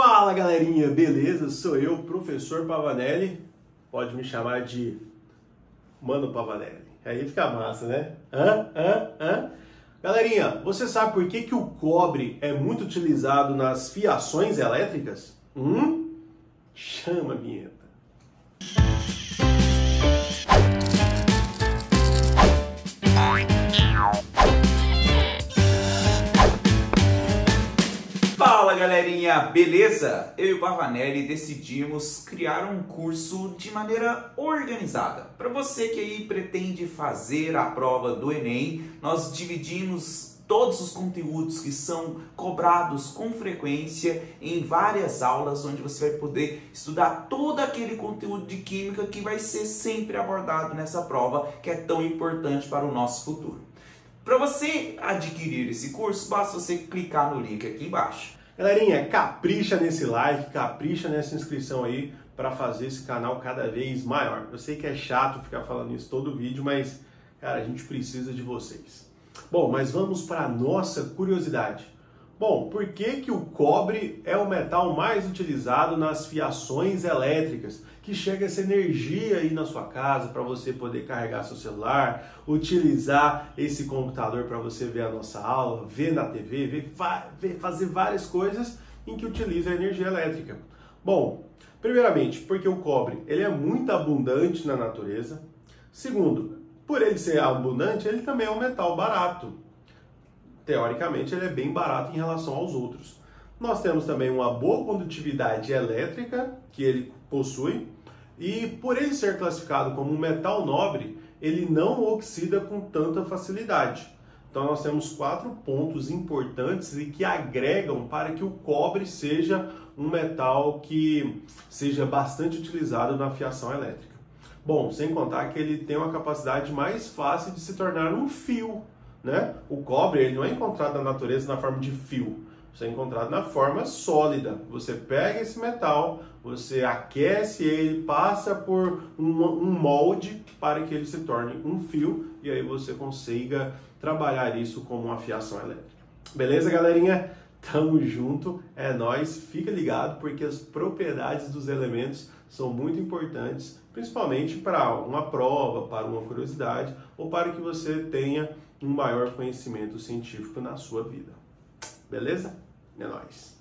Fala galerinha, beleza? Sou eu, professor Pavanelli. Pode me chamar de Mano Pavanelli. Aí fica massa, né? Hã? Hã? Hã? Galerinha, você sabe por que, que o cobre é muito utilizado nas fiações elétricas? Hum? Chama a vinheta. Galerinha, beleza? Eu e o Pavanelli decidimos criar um curso de maneira organizada. Para você que aí pretende fazer a prova do Enem, nós dividimos todos os conteúdos que são cobrados com frequência em várias aulas, onde você vai poder estudar todo aquele conteúdo de química que vai ser sempre abordado nessa prova, que é tão importante para o nosso futuro. Para você adquirir esse curso, basta você clicar no link aqui embaixo. Galerinha, capricha nesse like, capricha nessa inscrição aí para fazer esse canal cada vez maior. Eu sei que é chato ficar falando isso todo vídeo, mas cara, a gente precisa de vocês. Bom, mas vamos para a nossa curiosidade. Bom, por que, que o cobre é o metal mais utilizado nas fiações elétricas? Que chega essa energia aí na sua casa para você poder carregar seu celular, utilizar esse computador para você ver a nossa aula, ver na TV, ver, ver, fazer várias coisas em que utiliza a energia elétrica. Bom, primeiramente, porque o cobre ele é muito abundante na natureza. Segundo, por ele ser abundante, ele também é um metal barato teoricamente, ele é bem barato em relação aos outros. Nós temos também uma boa condutividade elétrica que ele possui, e por ele ser classificado como um metal nobre, ele não oxida com tanta facilidade. Então nós temos quatro pontos importantes e que agregam para que o cobre seja um metal que seja bastante utilizado na fiação elétrica. Bom, sem contar que ele tem uma capacidade mais fácil de se tornar um fio né? O cobre ele não é encontrado na natureza na forma de fio, você é encontrado na forma sólida. Você pega esse metal, você aquece ele, passa por um, um molde para que ele se torne um fio e aí você consiga trabalhar isso como uma fiação elétrica. Beleza, galerinha? Tamo junto, é nós. Fica ligado porque as propriedades dos elementos são muito importantes, principalmente para uma prova, para uma curiosidade ou para que você tenha um maior conhecimento científico na sua vida. Beleza? É nóis.